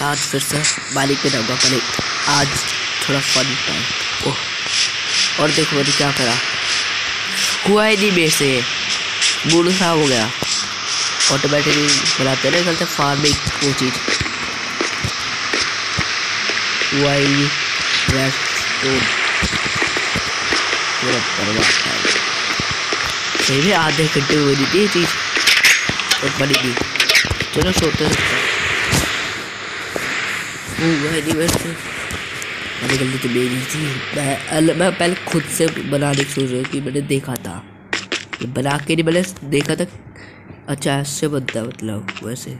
आज फिर से बाइक पे जाऊँगा पहले आज थोड़ा फन टाइम ओह, और देखो मैंने क्या करा। हुआ ही नहीं मेरे से। मूड खराब हो गया। ऑटोमेटिकली बनाते ना चलते फ़ार्मिंग वो चीज़। हुआ रेस्टोन पूरा में आधे घंटे हो रही थी ये चीज़। और बनी नहीं चलो सोते मैंने गलती तो मेरी थी। मैं अल, मैं पहले खुद से बनाने की सोच रही थी मैंने देखा था। बना के नहीं मैंने देखा था अच्छा ऐसे बनता है मतलब वैसे।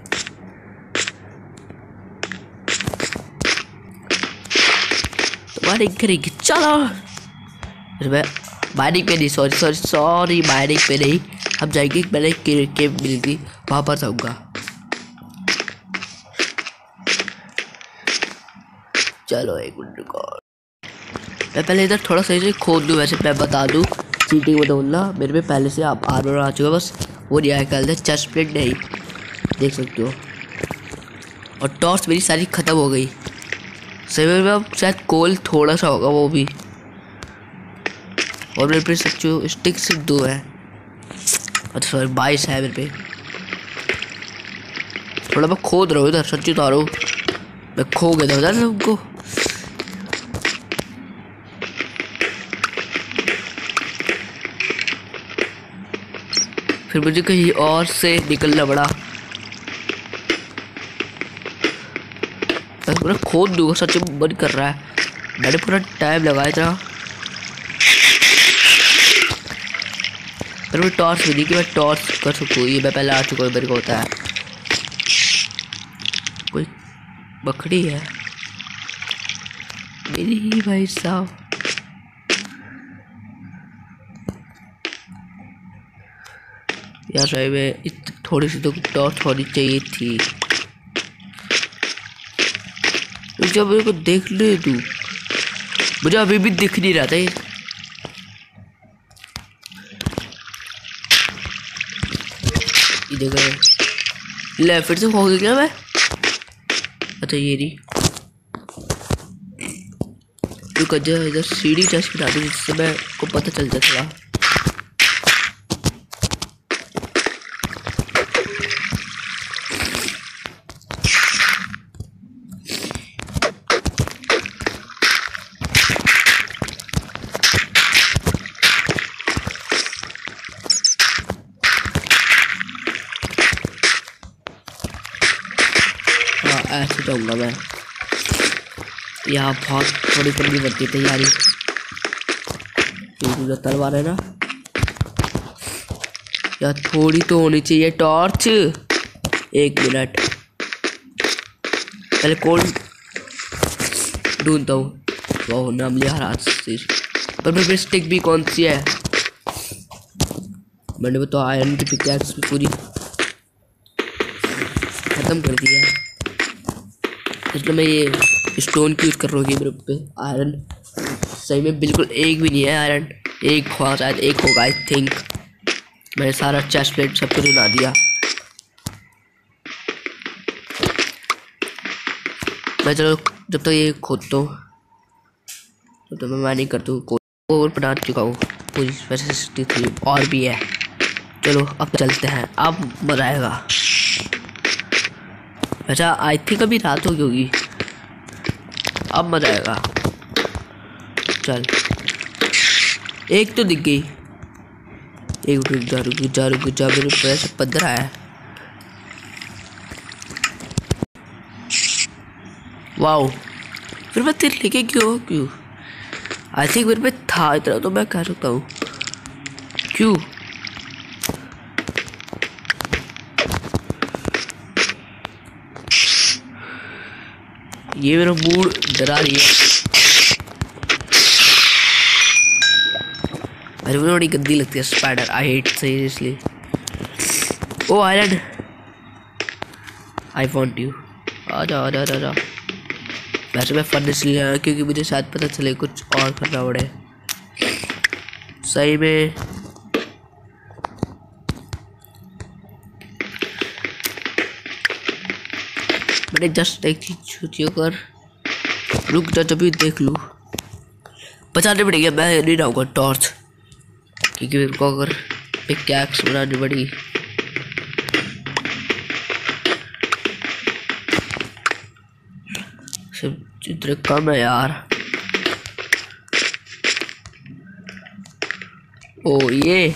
माइनिंग करेंगे चलो। अरे मैं माइनिंग पे नहीं सॉरी सॉरी सॉरी माइनिंग पे नहीं। हम जाएँगे मैंने के मिल गई वहाँ पर चलो एक मिनट को मैं पहले इधर थोड़ा सही से खोद दूँ, वैसे मैं बता दूँ। चीटिंग में बोलना मेरे में पहले से आप आर्मर आ चुका बस वो नहीं आया कल चेस्ट प्लेट नहीं। देख सकते हो। और टॉर्च मेरी सारी ख़त्म हो गई। सही में अब शायद कोल थोड़ा सा होगा वो भी। और मेरे पे सच्चू स्टिक सिर्फ़ दो है। अच्छा सॉरी, बाईस है मेरे पे। थोड़ा मैं खोद रहा हूँ इधर, सच्ची उतारो मैं खो गया था उधर तुमको फिर मुझे कहीं और से निकलना पड़ा। मैं पूरा खोद दूँगा, सच में मन कर रहा है। मैंने पूरा टाइम लगाया था। फिर मुझे टॉर्च मिली कि मैं टॉर्च कर सकूँ, ये मैं पहले आ चुका मेरे को होता है कोई बकरी है। मेरी भाई साहब। यार भाई थोड़ी सी तो टॉर्च होनी चाहिए थी। जब मेरे को देख ले तू मुझे अभी भी दिख नहीं रहा था ये। देखो। ले, फिर से हो गया मैं? अच्छा ये रही रुक जा इधर सीढ़ी टेस्ट बना दूँ जिससे मैं को पता चल जाए यहाँ बहुत थोड़ी पड़ती है तैयारी। जो तलवार है ना, या थोड़ी तो होनी चाहिए टॉर्च। एक मिनट। पहले कौन ढूंढता हूँ। वाह, नाम लिया हाथ से पर मेरी स्टिक भी कौन सी है? मैंने वो तो आयरन की पिकैक्स भी पूरी ख़त्म कर दिया है। इसलिए मैं ये स्टोन की यूज़ कर रहा हूँ मेरे पे। आयरन सही में बिल्कुल एक भी नहीं है आयरन एक हुआ शायद एक होगा आई थिंक मैंने सारा चेस्ट प्लेट सब कुछ बना दिया। मैं चलो, जब तक तो ये खोदता हूँ, तब तो मैं माइनिंग करता हूँ। और बना चुका हूँ। पूरी वैसे और भी है। चलो, अब चलते हैं। अब मज़ा आएगा। अच्छा आई थिंक अभी रात होगी होगी। अब मज़ा आएगा। चल। एक तो दिख गई। एक रुक जा जा मेरे पैसे पदर आया वाओ। फिर मैं तेरे लेके क्यों क्यों? आई थिंक मेरे पे था इतना तो मैं कह सकता हूँ। क्यों? ये मेरा मूड डरा रही है। अरे मुझे बड़ी गंदी लगती है spider I hate seriously oh iron I want you आ जा आ जा आ जा वैसे मैं फन इसलिए आया क्योंकि मुझे शायद पता चले कुछ और करना पड़े। सही में मैंने जस्ट एक चीज़ सोची कर रुक जा जब देख लूँ। बचाने पड़ेगा, मैं नहीं रहूँगा टॉर्च क्योंकि मेरे को अगर एक कैक्स बनानी पड़ी। चित्र कम है यार। ओ, ये।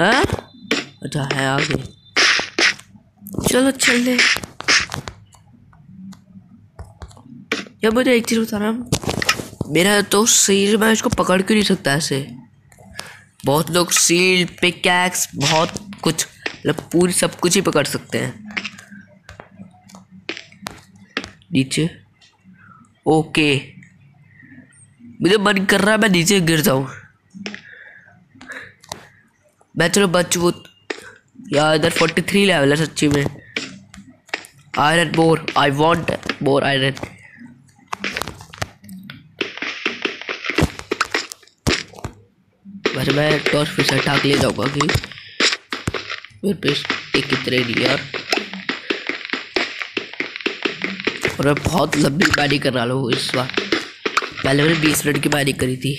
हाँ? अच्छा है आगे। चलो, चल ले या मुझे एक चीज़ बता रहा मेरा तो शरीर मैं इसको पकड़ क्यों नहीं सकता ऐसे? बहुत लोग सील, पिकैक्स, बहुत कुछ मतलब पूरी सब कुछ ही पकड़ सकते हैं। नीचे। ओके। मुझे मन कर रहा है मैं नीचे गिर जाऊँ। मैं चलो बच वो यार इधर फोर्टी थ्री लेवल है सच्ची में। Iron more I want more iron वैसे मैं टॉर्च फिर से हटा के ले जाऊँगा कि मेरे पे एक कितने नहीं यार। और मैं बहुत लंबी बैटिंग कर हूँ इस बार। पहले मैंने बीस मिनट की बैटिंग करी थी।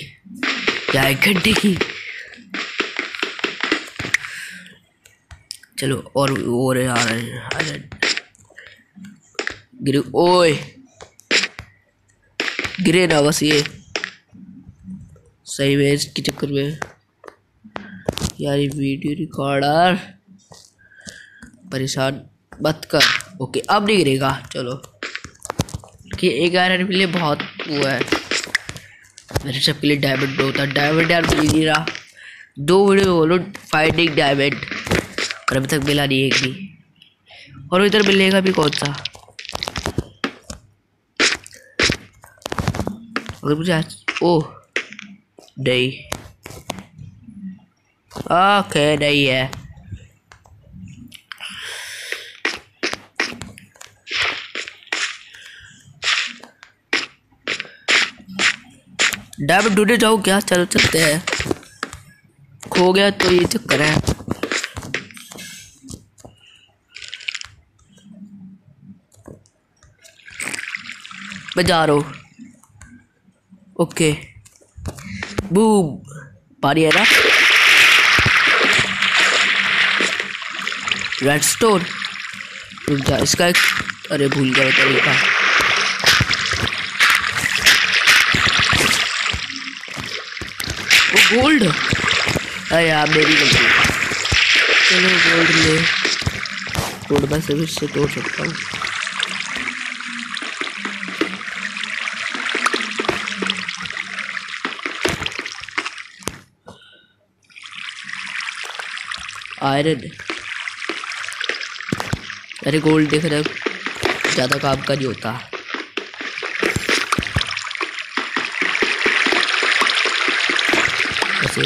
या एक घंटे की। चलो, और और हैं गिरे, ओए। गिरे ना बस ये। सही में इसके चक्कर में। यार, ये वीडियो रिकॉर्डर परेशान मत कर। ओके, अब नहीं गिरेगा। चलो। कि एक आयरन के लिए बहुत वो है। मेरे सब के लिए डायमंड होता। डायमंड यार मिल नहीं रहा। दो वीडियो बोलो फाइटिंग डायमंड और अभी तक मिला नहीं एक भी। और इधर मिलेगा भी कौन सा? अगर मुझे आज ओह, नहीं। ओके नहीं है। डायमंड ढूंढे जाओ क्या चलो चलते हैं? खो गया तो ये चक्कर है। जा ओके बूम पानी है ना रेड स्टोन इसका एक अरे भूल गया तरीका वो गोल्ड अरे यार, मेरी गलती चलो गोल्ड ले। गोल्ड मैं सिर्फ़ इससे तोड़ सकता हूँ। आयरन। अरे गोल्ड देख रहे ज़्यादा काम का नहीं होता। ऐसे।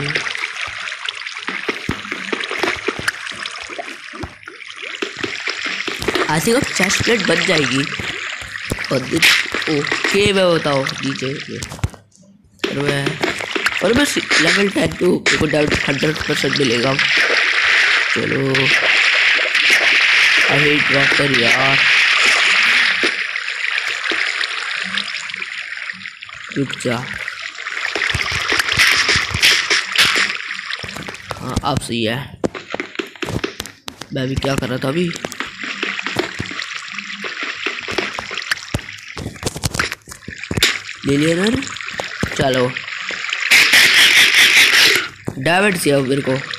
ऐसे वो चेस्ट प्लेट बन जाएगी। और ओके मैं बताओ नीचे और मैं और मैं लेवल टेन पे को हंड्रेड परसेंट मिलेगा। चलो। अरे डॉक्टर यार। रुक जा। हाँ अब सही है। मैं भी क्या कर रहा था अभी? ले लिया ना चलो। डायवर्ट से मेरे को।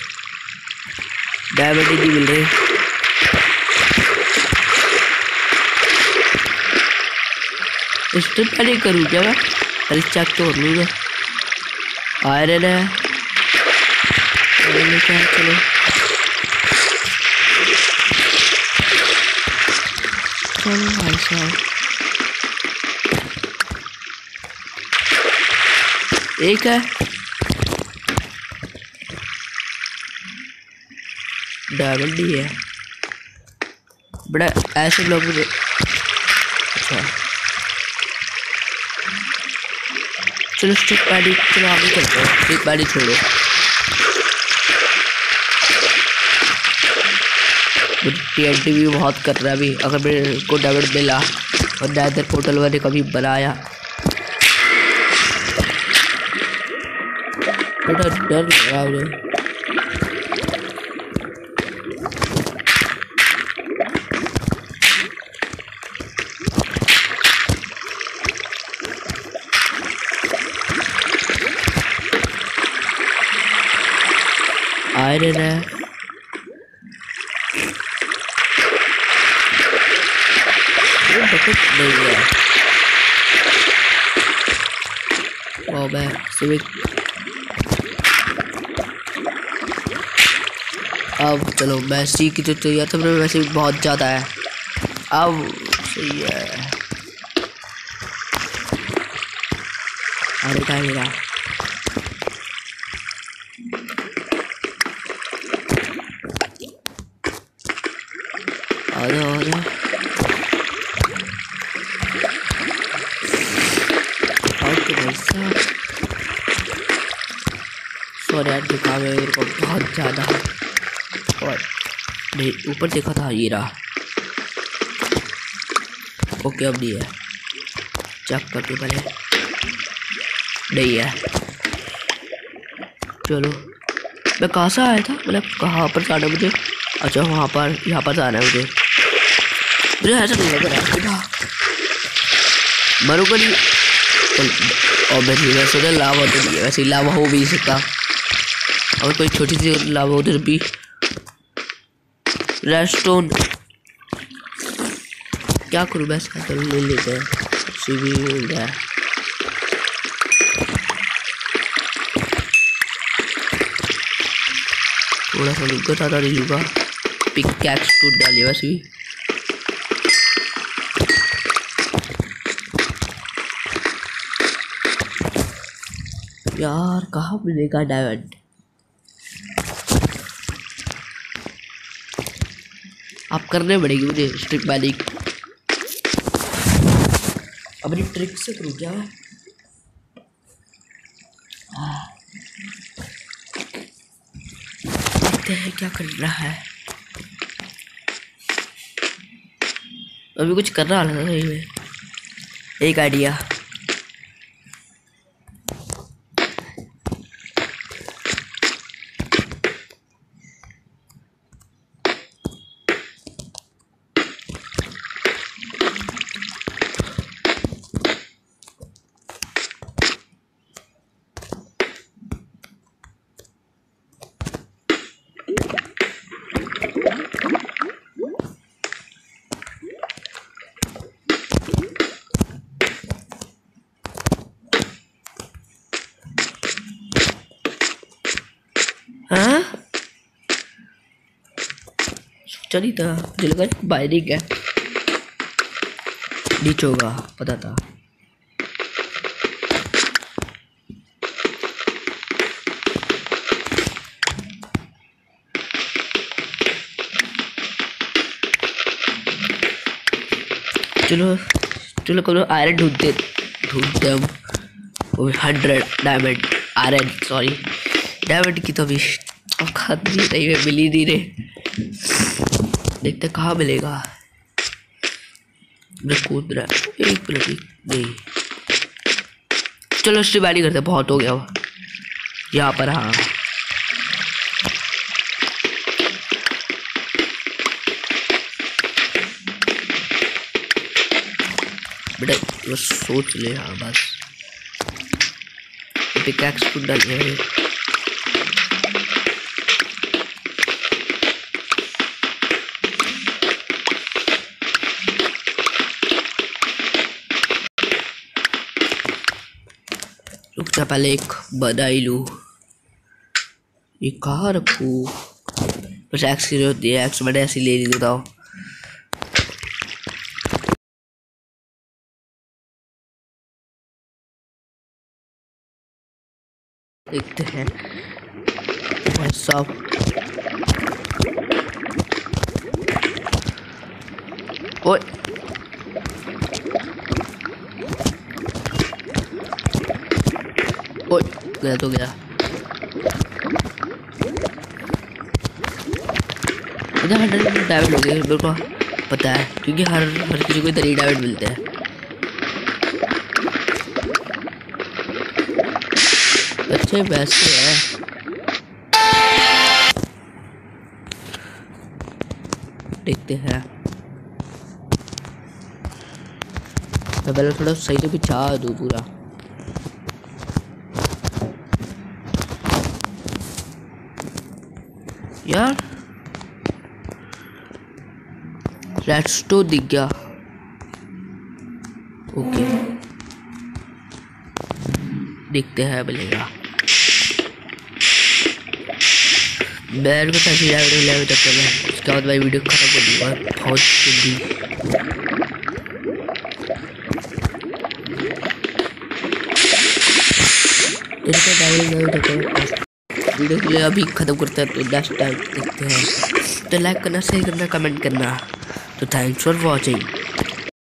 डायबिटीज़ नहीं मिल रहे स्टेप पहले करूँ क्या मैं? पहले चेक तो कर लूँगा आयरन है। क्या चलो। एक है। डायमंड ही है। बड़ा, ऐसे लोग अच्छा। चलो स्टिक पैडी चलो, आगे चलते हैं। स्टिक पैडी छोड़ो। टी भी बहुत कर रहा है अभी। अगर मेरे को डेविड मिला और नैदर पोर्टल वाले कभी बनाया। थोड़ा डर लग रहा है। बकेट नहीं है ओ मैं सिविक अब चलो मैं सी की तो तैयार था वैसे भी बहुत ज़्यादा है। अब सही है। अरे क्या मेरा आ जाओ आ सॉरी यार, दिखा मेरे को बहुत ज़्यादा। और नहीं, ऊपर देखा था, ये रहा। ओके, अब नहीं है। चेक करके पहले। नहीं है। चलो। मैं कहाँ से आया था? मतलब कहाँ पर जाना मुझे? अच्छा वहाँ पर, यहाँ पर जाना है मुझे। रहा है और वैसे वैसे तो लावा तो है, वैसे लावा हो भी सकता। और कोई छोटी सी लावा उधर भी। रेस्टोन क्या करूँ बस चलो ले लेते हैं। सीवी मिल रहा है थोड़ा सा लुका पिक कैक्स टूट डालिए बस भी यार, कहाँ मिलेगा डायमंड आप करने पड़ेगी मुझे स्ट्रिक मैनिक अपनी ट्रिक से करूँ क्या? देखते हैं क्या कर रहा है। अभी कुछ कर रहा में? एक आइडिया हाँ नहीं था मुझे लगा बाहरिंग है नीचे होगा, पता था। चलो चलो करो आयरन ढूंढते ढूंढते हम। वो hundred diamond iron sorry diamond की तो अभी औकात नहीं है मिली नहीं रहे देखते कहाँ मिलेगा? मैं कूद रहा है। एक मिनट नहीं। चलो बैटिंग करते बहुत हो गया वो। यहाँ पर हाँ। बेटा, बस सोच ले हाँ बस। पिकैक्स को डाल जा पहले एक बधाई लूँ ये कहाँ रखूँ बस एक्स की ज़रूरत है एक्स मैंने ऐसी ले ली बताओ देखते हैं भाई साहब ओए गलत हो गया। इधर हंड्रेड डायमंड हो गए मेरे को पता है, क्योंकि हर हर किसी को इधर ही डायमंड मिलते हैं। अच्छे वैसे है। देखते हैं। मैं पहले थोड़ा सही से बिछा दूँ पूरा। यार रेडस्टो दिख गया। ओके देखते हैं मिलेगा मेरे को पैसे वीडियो ले तक मैं उसके बाद मैं वीडियो खत्म कर दूँगा। बहुत जल्दी। वीडियो के लिए अभी ख़त्म करते हैं तो नेक्स्ट टाइम देखते हैं। तो लाइक करना शेयर करना कमेंट करना। तो थैंक्स फॉर वॉचिंग